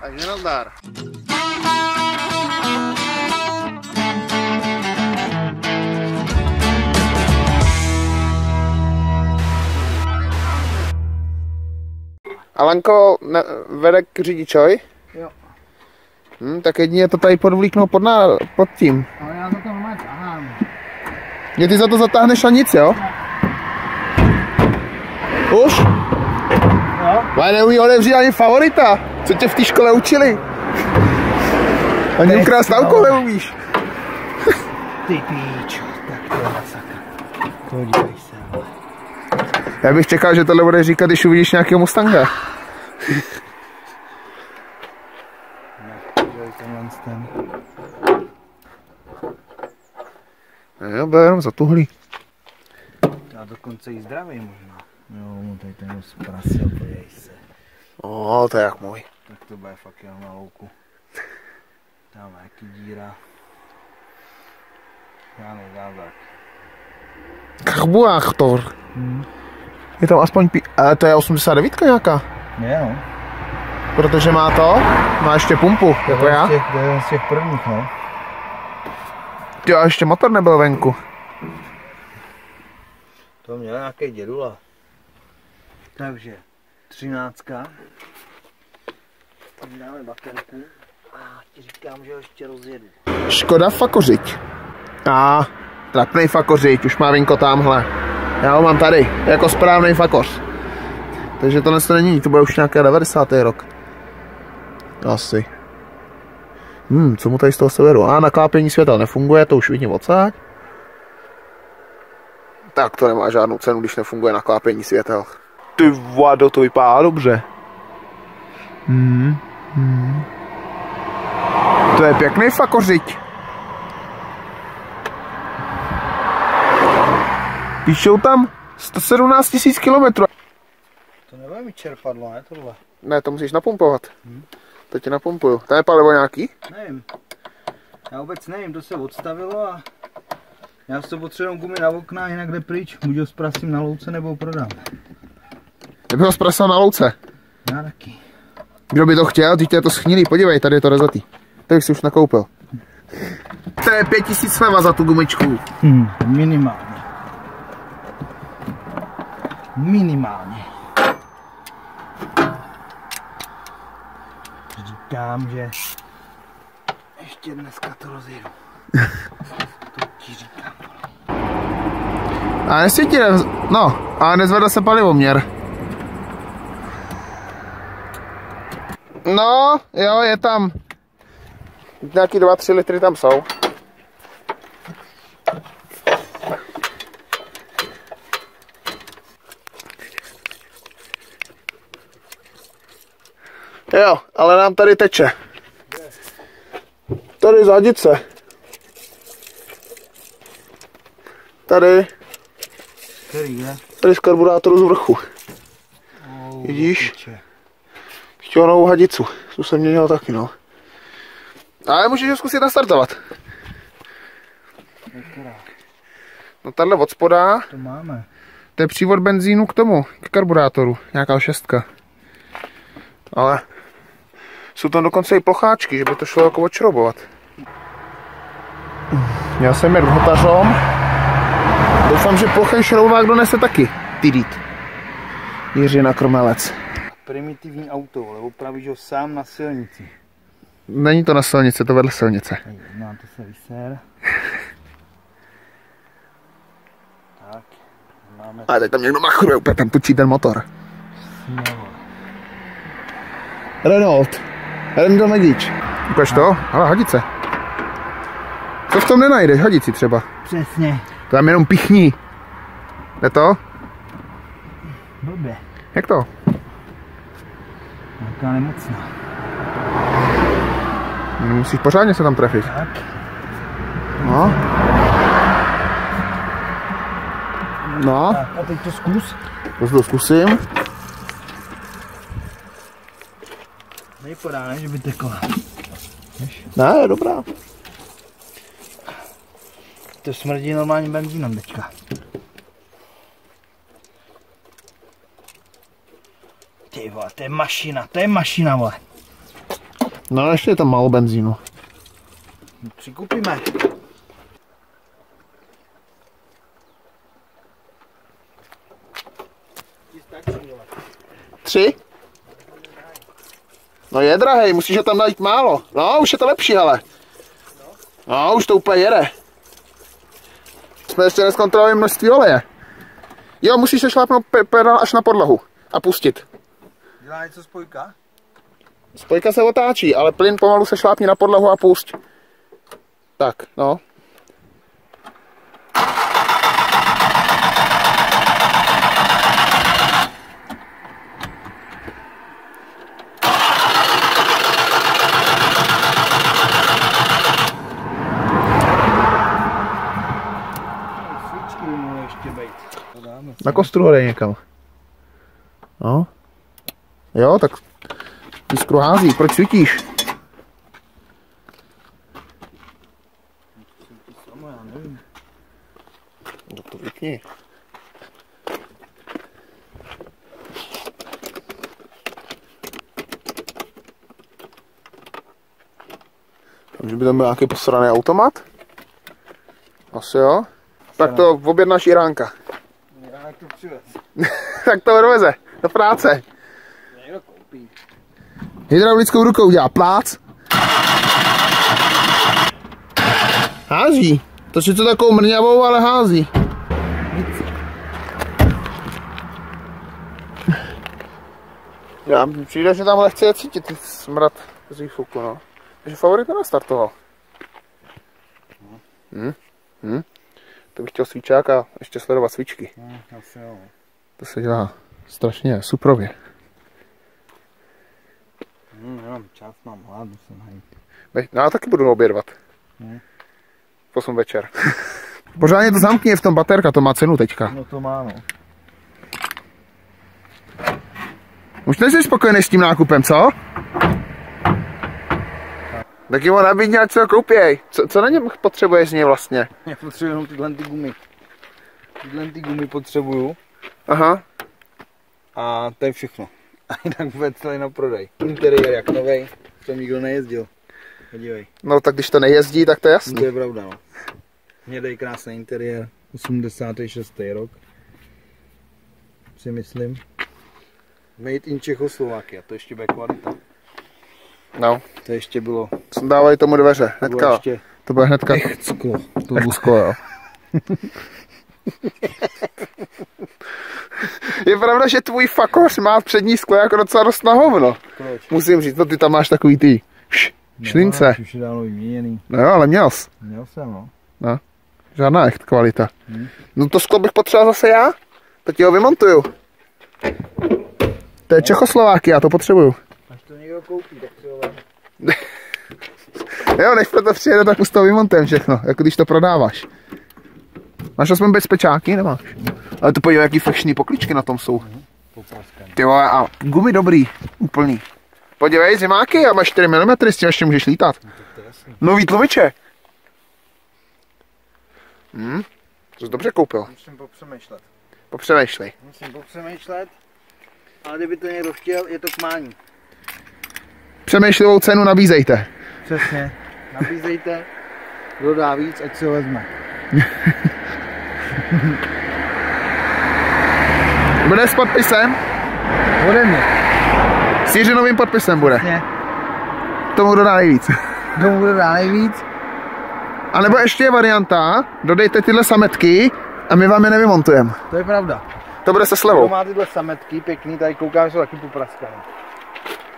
Takže nazdar. Alanko ne, vede k řidičovi? Jo. Hm, tak jedině to tady podvlíknout pod, ná, pod tím. Ale já za to normálně tahám. Mě ty za to zatáhneš a nic, jo? Už? Jo? Ale neumí odevřít ani favorita. Co tě v té škole učili? Ani ukrást auto no. neumíš. Ty píčo, tak to je masakra. Podívej se, vole. Já bych čekal, že tohle bude říkat, když uvidíš nějakého Mustanga. Jo, byl jenom zatuhlý. Já dokonce i zdravý možná. Jo, mu tady ten zprasil, podívej se. O, to je jak můj. Tak to bude fakt jenom na louku. Tam je jaký díra. Žádný zázrak. Karburátor. Hmm. Je tam aspoň pí... Ale to je 89 nějaká. Je no. Protože má to, má ještě pumpu, jako já. Těch, to je z těch prvních, no. Jo, a ještě motor nebyl venku. To měl nějaký dědula. Takže, třináctka. Tam dáme baterku. A ti říkám, že ho ještě rozjedu. Škoda Fakořiť. A trapnej Fakořiť, už má vinko tamhle. Já ho mám tady, jako správný Fakoř. Takže tohle to není, to bude už nějaký 90. rok. Asi. Hmm, co mu tady z toho severu? A naklápění světel nefunguje, to už vidím odsáď. Tak to nemá žádnou cenu, když nefunguje naklápění světel. Ty vado, to vypadá dobře. Hmm, hmm. To je pěkný fakořiť. Píšou tam 117 000 kilometrů. To nebude mi čerpadlo, ne tohle? Ne, to musíš napumpovat. To ti napumpuju. Tam je palivo nějaký? Nevím. Já vůbec nevím, to se odstavilo a já si to potřebuji gumy na okna, jinak jde pryč. Buď ho zprasím na louce nebo ho prodám. Nebo ho zprasal na louce. Já taky. Kdo by to chtěl, teď je to schnilý. Podívej, tady je to rozletý. To bych si už nakoupil. To je 5000 sleva za tu gumičku. Hmm, minimálně. Minimálně. Říkám, že ještě dneska to rozjedu. to ti říkám. A nesvítí, no, a nezvedl se palivoměr. No, jo, je tam. Nějaký 2-3 litry tam jsou. Jo, ale nám tady teče. Tady zádice. Tady, Který je? tady z karburátoru z vrchu. Vidíš? piče. Chtěl novou hadicu. Tu jsem měnil taky, no. Ale můžeš ho zkusit nastartovat. No tahle od spoda, To máme. to je přívod benzínu k tomu, k karburátoru. Nějaká šestka. Ale jsou tam dokonce i plocháčky, že by to šlo jako odšroubovat. Já jsem jen hotařom. Doufám, že plochý šroubák donese taky. Tidít. Jiřina Krmelec. Primitivní auto, ale opravíš ho sám na silnici. Není to na silnici, to vedle silnice. Na to se vyser. Tak, máme A teď tam někdo machruje, úplně tam točí ten motor. smělo. Renault. Randall Medič. Ukaž to? Ale hadice. Co v tom nenajdeš? Hadici třeba. Přesně. To tam jenom pichní. Jde to? Blbě. Jak to? Nějaká nemocná. Musíš pořádně se tam trefit. Tak. No. No, Tak a teď to zkus. to to zkusím. Nejpodá, ne, že by tekla. Ne, je dobrá. To smrdí normálním benzínem teďka. Ty vole, to je mašina, to je mašina, vole. No ještě je tam málo benzínu. Přikupíme. Tři? No je drahej, musíš ho tam najít málo. No, už je to lepší, ale. No, už to úplně jede. Jsme ještě neskontrolovali množství oleje. Jo, musíš se šlápnout pe- pedál až na podlahu a pustit. Dělá něco spojka? Spojka se otáčí, ale plyn pomalu se šlápni na podlahu a pusť. Tak, no. Na kostru ho dej někam. No. Jo, tak jiskru hází, proč svítíš? Samo, já nevím. No to vypni. Že by tam byl nějaký posraný automat? Asi jo. Tak to objednáš Iránka. Já to přivez. tak to odveze do práce. Hydraulickou rukou dělá plác. Hází. To sice takovou mrňavou, ale hází. Já přijde, že tamhle chce cítit ten smrad z výfuku, no. Takže favorit nenastartoval. Hm? Hm? To bych chtěl svíčák a ještě sledovat svíčky. No, asi jo. To se dělá strašně suprově. Hm, nemám čas, mám hlad, musím najít. Ve- No já taky budu obědvat. Ne. V 8 večer. Pořádně to zamkni v tom baterka, to má cenu teďka. No to má, no. Už nejsi spokojený s tím nákupem, co? Tak jim ho nabídni, ať se ho koupěj. Co, co na něm potřebuješ z něj vlastně? Já potřebuji jenom tyhle ty gumy. Tyhle ty gumy potřebuju Aha. a to je všechno. A jinak vůbec celý na prodej. Interiér jak novej, to nikdo nejezdil. Podívej, No tak když to nejezdí, tak to je to jasný. je pravda. No. Hnědej krásný interiér, 86. rok. Si myslím. Made in Čechoslovakia, to ještě bude kvalita. No. To ještě bylo, Dávají tomu dveře. to bylo Hnedka. ještě To bude hnedka. echt sklo. To busko, jo. Je pravda, že tvůj fakoř má přední sklo jako docela dost na hovno. Proč? Musím říct, no ty tam máš takový ty š, šlince. Už je dávno vyměněný. No jo, ale měl jsi. Měl jsem, no. Žádná echt kvalita. Hmm. No to sklo bych potřeboval zase já. To ti ho vymontuju. To je Čechoslováky, já to potřebuju. Až to někdo koupí, tak si ho. Jo, než pro to přijede, tak už to vymontujeme všechno, jako když to prodáváš. Máš aspoň bezpečáky, nemáš? Ale to podívej, jaký fešný pokličky na tom jsou. Ty vole, a gumy dobrý, úplný. Podívej, zimáky, a máš 4 mm, s tím ještě můžeš lítat. Tak to je jasný. Nový tlumiče. Hm, to jsi dobře koupil. Musím popřemýšlet. Popřemýšlej. Musím popřemýšlet. Ale kdyby to někdo chtěl, je to k mání. Přemýšlivou cenu nabízejte. Přesně. Nabízejte. Kdo dá víc, ať si ho vezme. Bude s podpisem? Ode mě. S Jiřinovým podpisem bude. Přesně. Tomu kdo dá nejvíc. Kdo mu dá nejvíc? A nebo ještě je varianta, dodejte tyhle sametky a my vám je nevymontujeme. To je pravda. To bude se Kdo slevou. má tyhle sametky pěkný, tady koukám, jsou taky popraskané.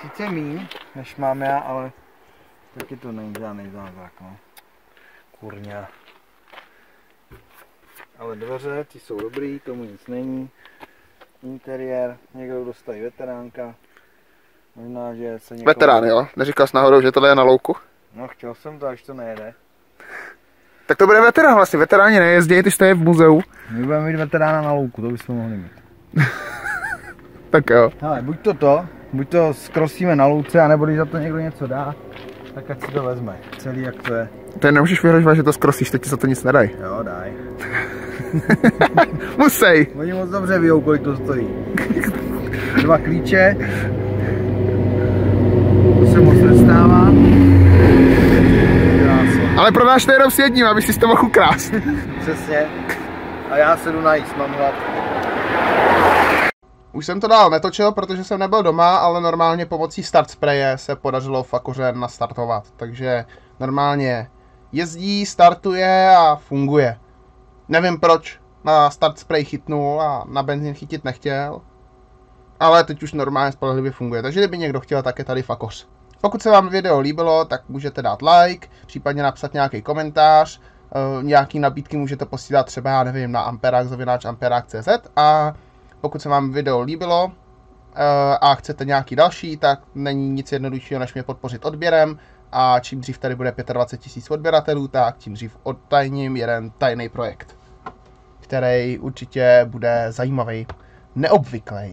Sice míň, než mám já, ale taky to není žádný zázrak, no. Kurňa. Ale dveře, ty jsou dobrý, tomu nic není. Interiér, někdo dostaví veteránka. Možná, že se někomu... Veterán, jo? Neříkal jsi náhodou, že tohle je na louku? No chtěl jsem to, až to nejede. Tak to bude veterán vlastně. Veteráni nejezdí, ty jste v muzeu. My budeme mít veterána na louku, to bychom mohli mít. Tak jo. Hele, buď to to, buď to skrosíme na louce, anebo když za to někdo něco dá, tak ať si to vezme. Celý jak to je. Ty nemůžeš vyhrožovat, že to zkrosíš, teď ti za to nic nedaj. Jo, daj. Musej. Oni moc dobře ví, kolik to stojí. Dva klíče. To se moc nestává. Ale prodáš to jenom s jedním, aby si to mohl ukrást. Přesně. A já se jdu najíst, mám hlad. Už jsem to dál netočil, protože jsem nebyl doma, ale normálně pomocí start spreje se podařilo fakoře nastartovat. Takže normálně jezdí, startuje a funguje. Nevím proč na start spray chytnul a na benzín chytit nechtěl. Ale teď už normálně spolehlivě funguje. Takže kdyby někdo chtěl, tak je tady fakoř. Pokud se vám video líbilo, tak můžete dát like, případně napsat nějaký komentář, uh, nějaký nabídky můžete posílat třeba, já nevím, na amperák, zavináč amperák.cz a pokud se vám video líbilo uh, a chcete nějaký další, tak není nic jednoduššího, než mě podpořit odběrem a čím dřív tady bude 25 000 odběratelů, tak tím dřív odtajním jeden tajný projekt, který určitě bude zajímavý, neobvyklý.